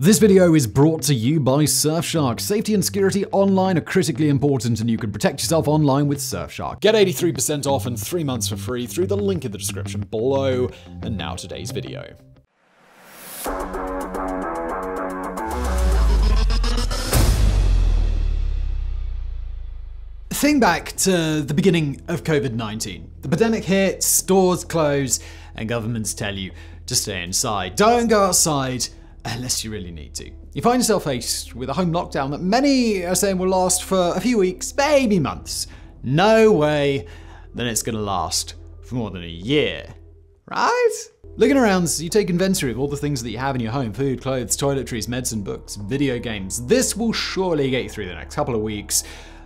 This video is brought to you by Surfshark. Safety and security online are critically important, and you can protect yourself online with Surfshark. Get 83% off and three months for free through the link in the description below. And now today's video. Think back to the beginning of COVID 19. The pandemic hits, stores close, and governments tell you to stay inside. Don't go outside Uh, unless you really need to. You find yourself faced with a home lockdown that many are saying will last for a few weeks, maybe months. No way that it's going to last for more than a year. Right? Looking around, you take inventory of all the things that you have in your home food, clothes, toiletries, medicine, books, video games. This will surely get you through the next couple of weeks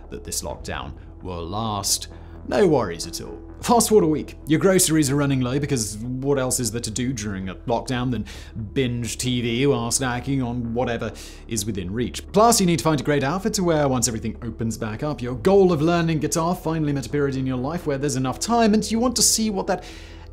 that this lockdown will last. No worries at all. Fast forward a week. Your groceries are running low because what else is there to do during a lockdown than binge TV while snacking on whatever is within reach? Plus, you need to find a great outfit to wear once everything opens back up. Your goal of learning guitar finally met a period in your life where there's enough time and you want to see what that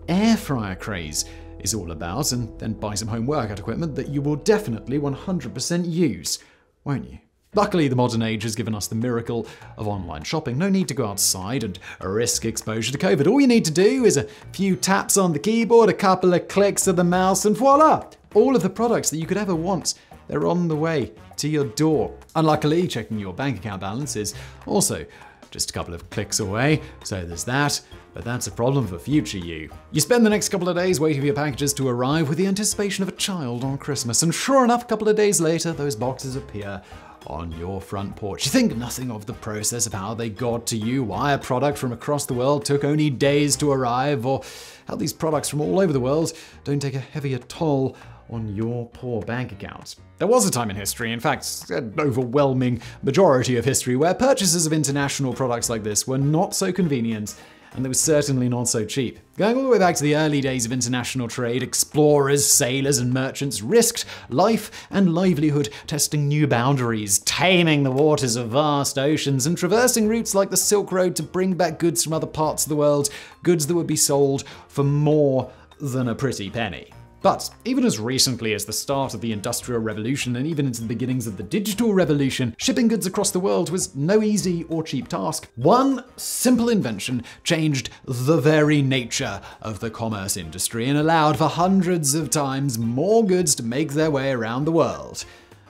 air fryer craze is all about and then buy some home workout equipment that you will definitely 100% use, won't you? Luckily, the modern age has given us the miracle of online shopping. No need to go outside and risk exposure to COVID. All you need to do is a few taps on the keyboard, a couple of clicks of the mouse, and voila! All of the products that you could ever want, they're on the way to your door. Unluckily, checking your bank account balance is also just a couple of clicks away, so there's that. But that's a problem for future you. You spend the next couple of days waiting for your packages to arrive with the anticipation of a child on Christmas, and sure enough, a couple of days later, those boxes appear on your front porch. You think nothing of the process of how they got to you, why a product from across the world took only days to arrive, or how these products from all over the world don't take a heavier toll on your poor bank account. There was a time in history, in fact, an overwhelming majority of history, where purchases of international products like this were not so convenient and they were certainly not so cheap. Going all the way back to the early days of international trade, explorers, sailors, and merchants risked life and livelihood testing new boundaries, taming the waters of vast oceans, and traversing routes like the Silk Road to bring back goods from other parts of the world, goods that would be sold for more than a pretty penny. But even as recently as the start of the Industrial Revolution and even into the beginnings of the Digital Revolution, shipping goods across the world was no easy or cheap task. One simple invention changed the very nature of the commerce industry and allowed for hundreds of times more goods to make their way around the world.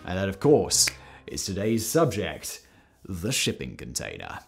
And that, of course, is today's subject the shipping container.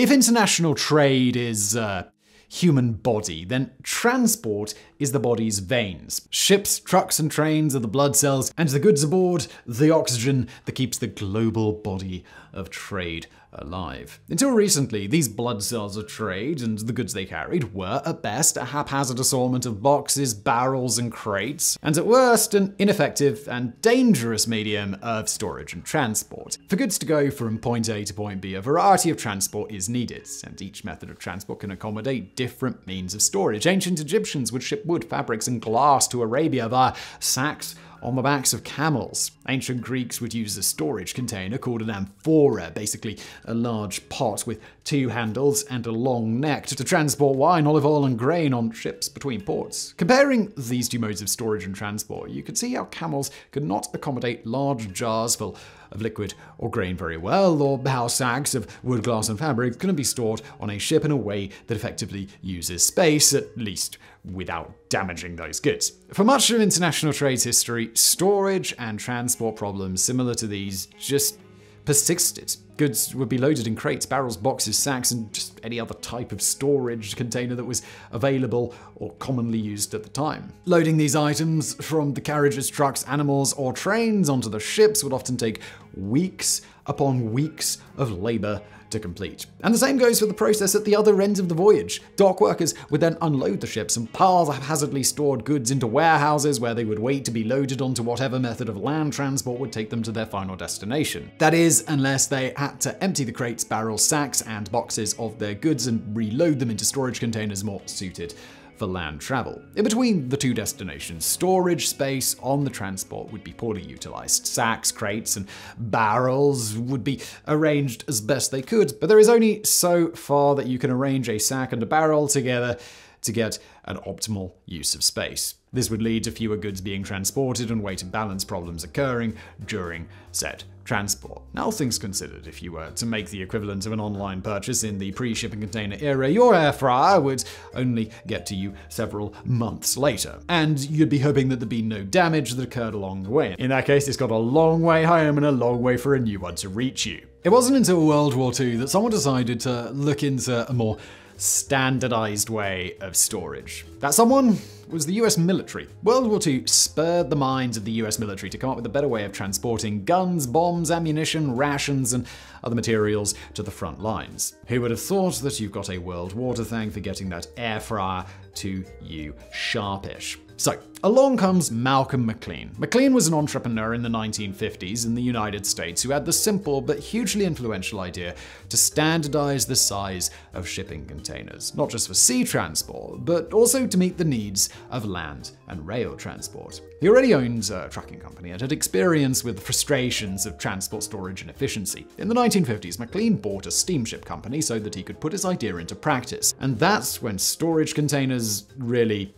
If international trade is uh, human body, then transport is the body's veins. Ships, trucks, and trains are the blood cells, and the goods aboard, the oxygen that keeps the global body of trade alive. Until recently, these blood cells of trade and the goods they carried were, at best, a haphazard assortment of boxes, barrels, and crates, and at worst, an ineffective and dangerous medium of storage and transport. For goods to go from point A to point B, a variety of transport is needed, and each method of transport can accommodate different means of storage. Ancient Egyptians would ship wood, fabrics, and glass to Arabia via sacks on the backs of camels. Ancient Greeks would use a storage container called an amphora, basically a large pot with two handles and a long neck to transport wine, olive oil, and grain on ships between ports. Comparing these two modes of storage and transport, you could see how camels could not accommodate large jars full of liquid or grain very well, or how sacks of wood, glass, and fabric can be stored on a ship in a way that effectively uses space, at least without damaging those goods. For much of international trade's history, storage and transport problems similar to these just persisted. Goods would be loaded in crates, barrels, boxes, sacks, and just any other type of storage container that was available or commonly used at the time. Loading these items from the carriages, trucks, animals, or trains onto the ships would often take weeks upon weeks of labor to complete. And the same goes for the process at the other end of the voyage. Dock workers would then unload the ships and pile haphazardly stored goods into warehouses where they would wait to be loaded onto whatever method of land transport would take them to their final destination. That is, unless they had to empty the crates, barrels, sacks, and boxes of their goods and reload them into storage containers more suited for land travel. In between the two destinations, storage space on the transport would be poorly utilized. Sacks, crates, and barrels would be arranged as best they could, but there is only so far that you can arrange a sack and a barrel together to get an optimal use of space. This would lead to fewer goods being transported and weight and balance problems occurring during said transport. Now, things considered, if you were to make the equivalent of an online purchase in the pre shipping container era, your air fryer would only get to you several months later. And you'd be hoping that there'd be no damage that occurred along the way. In that case, it's got a long way home and a long way for a new one to reach you. It wasn't until World War II that someone decided to look into a more standardized way of storage. That someone was the US military. World War II spurred the minds of the US military to come up with a better way of transporting guns, bombs, ammunition, rations, and other materials to the front lines. Who would have thought that you've got a world war to thank for getting that air fryer to you sharpish? So, along comes Malcolm McLean. McLean was an entrepreneur in the 1950s in the United States who had the simple but hugely influential idea to standardize the size of shipping containers, not just for sea transport, but also to meet the needs of land and rail transport. He already owned a trucking company and had experience with the frustrations of transport storage and efficiency. In the 1950s, McLean bought a steamship company so that he could put his idea into practice. And that's when storage containers really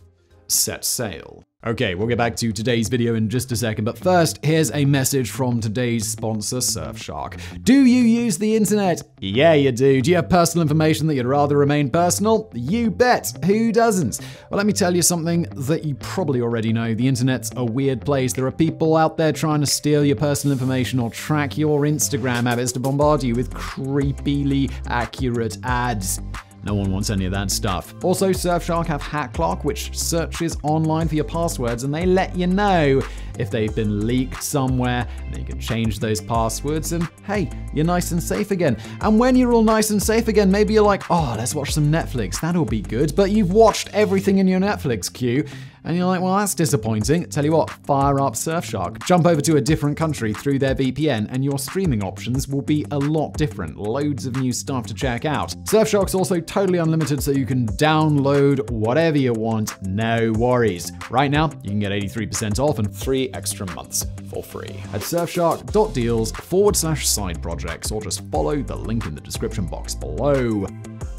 set sail. Okay, we'll get back to today's video in just a second, but first, here's a message from today's sponsor, Surfshark. Do you use the internet? Yeah, you do. Do you have personal information that you'd rather remain personal? You bet. Who doesn't? Well, let me tell you something that you probably already know. The internet's a weird place. There are people out there trying to steal your personal information or track your Instagram habits to bombard you with creepily accurate ads. No one wants any of that stuff. Also, Surfshark have HackLock, which searches online for your passwords and they let you know if they've been leaked somewhere. And you can change those passwords and hey, you're nice and safe again. And when you're all nice and safe again, maybe you're like, oh, let's watch some Netflix. That'll be good. But you've watched everything in your Netflix queue and you're like, well, that's disappointing. Tell you what, fire up Surfshark. Jump over to a different country through their VPN, and your streaming options will be a lot different. Loads of new stuff to check out. Surfshark's also totally unlimited, so you can download whatever you want, no worries. Right now, you can get 83% off and three extra months for free at surfshark.deals forward slash side projects, or just follow the link in the description box below.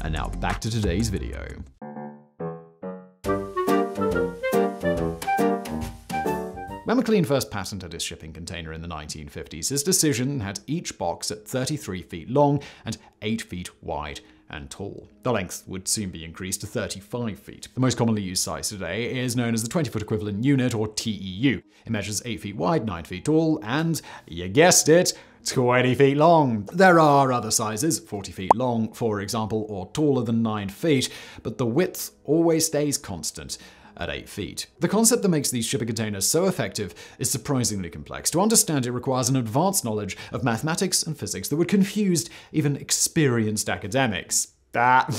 And now back to today's video. When McLean first patented his shipping container in the 1950s, his decision had each box at 33 feet long and 8 feet wide and tall. The length would soon be increased to 35 feet. The most commonly used size today is known as the 20 foot equivalent unit, or TEU. It measures 8 feet wide, 9 feet tall, and, you guessed it, 20 feet long. There are other sizes, 40 feet long, for example, or taller than 9 feet, but the width always stays constant at 8 feet. The concept that makes these shipping containers so effective is surprisingly complex. To understand it requires an advanced knowledge of mathematics and physics that would confuse even experienced academics. That.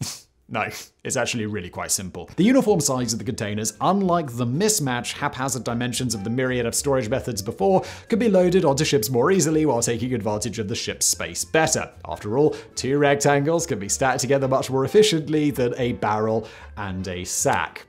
No, it's actually really quite simple. The uniform size of the containers, unlike the mismatch, haphazard dimensions of the myriad of storage methods before, could be loaded onto ships more easily while taking advantage of the ship's space better. After all, two rectangles can be stacked together much more efficiently than a barrel and a sack.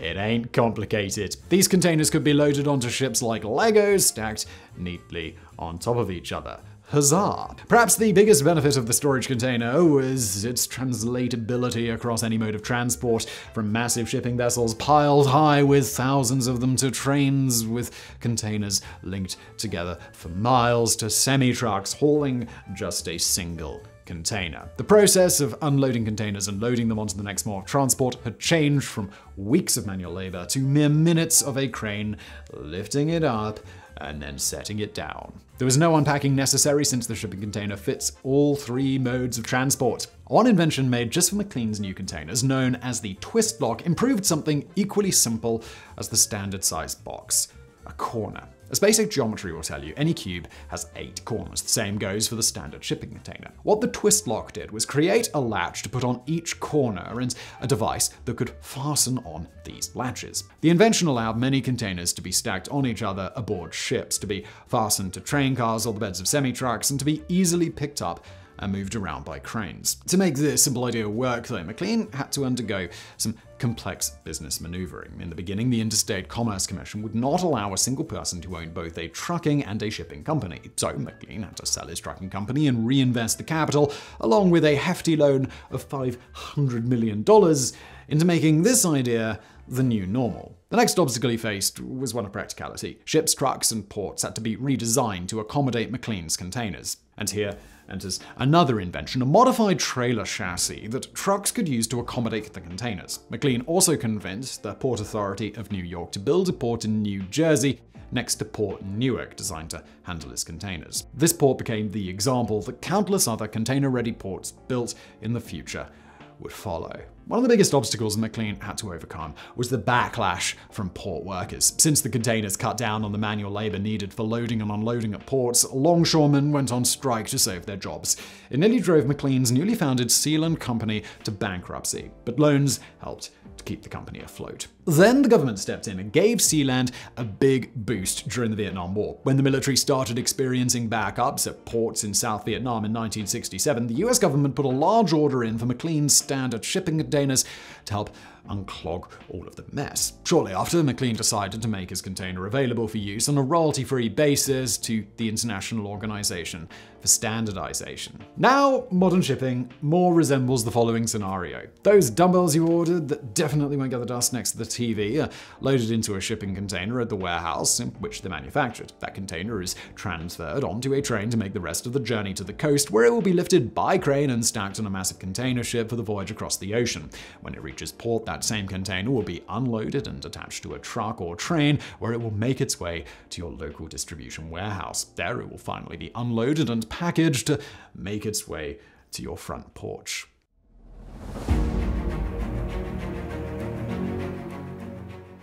It ain't complicated. These containers could be loaded onto ships like Legos, stacked neatly on top of each other. Huzzah! Perhaps the biggest benefit of the storage container was its translatability across any mode of transport, from massive shipping vessels piled high with thousands of them to trains with containers linked together for miles to semi trucks hauling just a single container. The process of unloading containers and loading them onto the next mode of transport had changed from weeks of manual labor to mere minutes of a crane lifting it up and then setting it down. There was no unpacking necessary since the shipping container fits all three modes of transport. One invention made just for McLean's new containers, known as the twist lock, improved something equally simple as the standard sized box a corner. As basic geometry will tell you, any cube has eight corners. The same goes for the standard shipping container. What the twist lock did was create a latch to put on each corner and a device that could fasten on these latches. The invention allowed many containers to be stacked on each other aboard ships, to be fastened to train cars or the beds of semi-trucks, and to be easily picked up and moved around by cranes. To make this simple idea work, though, McLean had to undergo some complex business maneuvering. In the beginning, the Interstate Commerce Commission would not allow a single person to own both a trucking and a shipping company. So McLean had to sell his trucking company and reinvest the capital, along with a hefty loan of $500 million, into making this idea the new normal. The next obstacle he faced was one of practicality. Ships, trucks, and ports had to be redesigned to accommodate McLean's containers. And here enters another invention, a modified trailer chassis that trucks could use to accommodate the containers. McLean also convinced the Port Authority of New York to build a port in New Jersey next to Port Newark, designed to handle his containers. This port became the example that countless other container ready ports built in the future would follow. One of the biggest obstacles McLean had to overcome was the backlash from port workers. Since the containers cut down on the manual labor needed for loading and unloading at ports, longshoremen went on strike to save their jobs. It nearly drove McLean's newly founded Sealand Company to bankruptcy, but loans helped to keep the company afloat. Then the government stepped in and gave Sealand a big boost during the Vietnam War. When the military started experiencing backups at ports in South Vietnam in 1967, the US government put a large order in for McLean's standard shipping containers to help unclog all of the mess. Shortly after, McLean decided to make his container available for use on a royalty free basis to the International Organization for Standardization. Now, modern shipping more resembles the following scenario. Those dumbbells you ordered that definitely won't gather dust next to the TV are loaded into a shipping container at the warehouse in which they're manufactured. That container is transferred onto a train to make the rest of the journey to the coast, where it will be lifted by crane and stacked on a massive container ship for the voyage across the ocean. When it reaches port, that same container will be unloaded and attached to a truck or train, where it will make its way to your local distribution warehouse. There it will finally be unloaded and packaged to make its way to your front porch.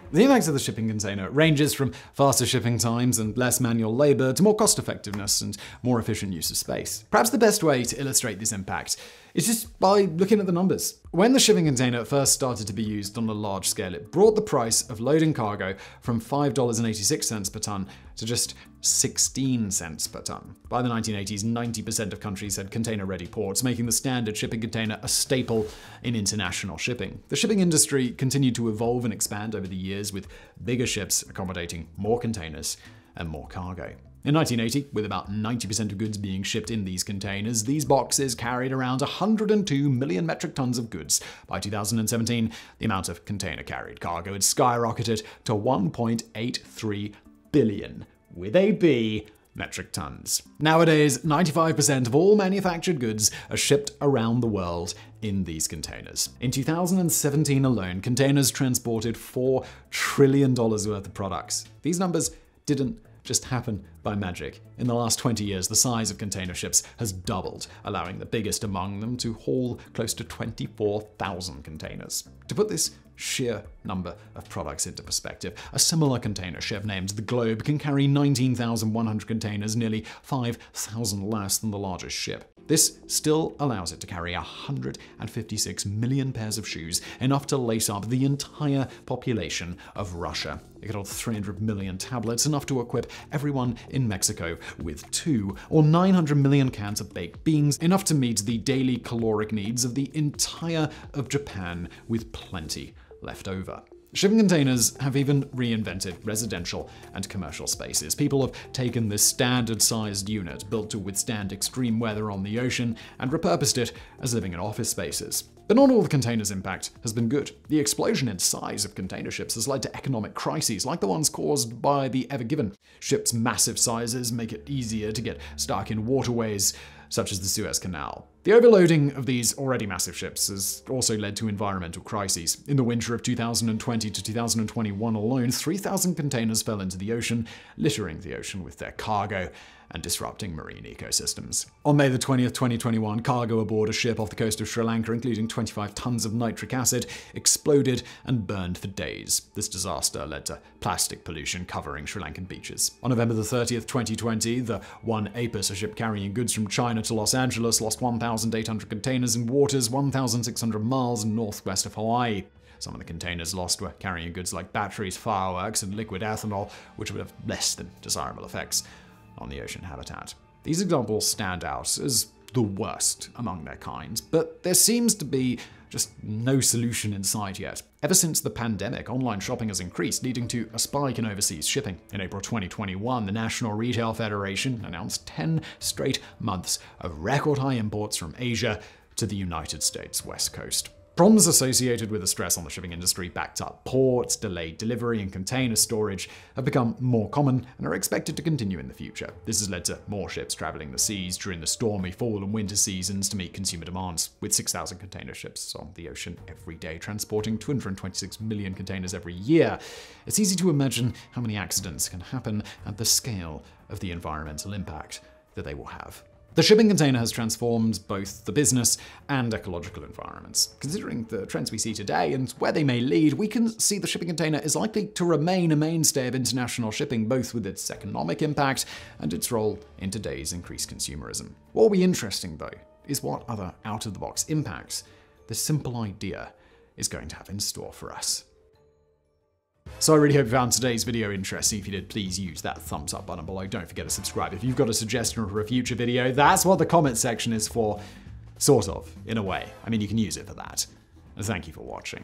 The impact of the shipping container ranges from faster shipping times and less manual labor to more cost effectiveness and more efficient use of space. Perhaps the best way to illustrate this impact is just by looking at the numbers. When the shipping container first started to be used on a large scale, it brought the price of loading cargo from $5.86 per ton to just 16 cents per ton. By the 1980s, 90% of countries had container ready ports, making the standard shipping container a staple in international shipping. The shipping industry continued to evolve and expand over the years, with bigger ships accommodating more containers and more cargo. In 1980, with about 90% of goods being shipped in these containers, these boxes carried around 102 million metric tons of goods. By 2017, the amount of container carried cargo had skyrocketed to 1.83 billion, with a B, metric tons. Nowadays, 95% of all manufactured goods are shipped around the world in these containers. In 2017 alone, containers transported $4 trillion worth of products. These numbers didn't just happen by magic. In the last 20 years, the size of container ships has doubled, allowing the biggest among them to haul close to 24,000 containers. To put this sheer number of products into perspective, a similar container ship named the Globe can carry 19,100 containers, nearly 5,000 less than the largest ship. This still allows it to carry 156 million pairs of shoes, enough to lace up the entire population of Russia. It could hold 300 million tablets, enough to equip everyone in Mexico with two, or 900 million cans of baked beans, enough to meet the daily caloric needs of the entire of Japan with plenty left over. Shipping containers have even reinvented residential and commercial spaces. People have taken this standard sized unit, built to withstand extreme weather on the ocean, and repurposed it as living in office spaces. But not all the containers' impact has been good. The explosion in size of container ships has led to economic crises like the ones caused by the Ever Given. Ships' massive sizes make it easier to get stuck in waterways such as the Suez Canal. The overloading of these already massive ships has also led to environmental crises. In the winter of 2020 to 2021 alone, 3,000 containers fell into the ocean, littering the ocean with their cargo and disrupting marine ecosystems. On May the 20th, 2021, cargo aboard a ship off the coast of Sri Lanka, including 25 tons of nitric acid, exploded and burned for days. This disaster led to plastic pollution covering Sri Lankan beaches. On November the 30th, 2020, the ONE Apus, a ship carrying goods from China to Los Angeles, lost 1,800 containers in waters 1,600 miles northwest of Hawaii. Some of the containers lost were carrying goods like batteries, fireworks, and liquid ethanol, which would have less than desirable effects on the ocean habitat. These examples stand out as the worst among their kind, but there seems to be just no solution in sight yet. Ever since the pandemic, online shopping has increased, leading to a spike in overseas shipping. In April 2021, the National Retail Federation announced 10 straight months of record high imports from Asia to the United States West Coast. Problems associated with the stress on the shipping industry, backed up ports, delayed delivery, and container storage have become more common and are expected to continue in the future. This has led to more ships traveling the seas during the stormy fall and winter seasons to meet consumer demands, with 6,000 container ships on the ocean every day, transporting 226 million containers every year. It's easy to imagine how many accidents can happen and the scale of the environmental impact that they will have. The shipping container has transformed both the business and ecological environments. Considering the trends we see today and where they may lead, we can see the shipping container is likely to remain a mainstay of international shipping, both with its economic impact and its role in today's increased consumerism. What will be interesting, though, is what other out of the box impacts this simple idea is going to have in store for us. So I really hope you found today's video interesting. If you did, please use that thumbs up button below. Don't forget to subscribe. If you've got a suggestion for a future video, that's what the comment section is for. Sort of, in a way. I mean, you can use it for that. Thank you for watching.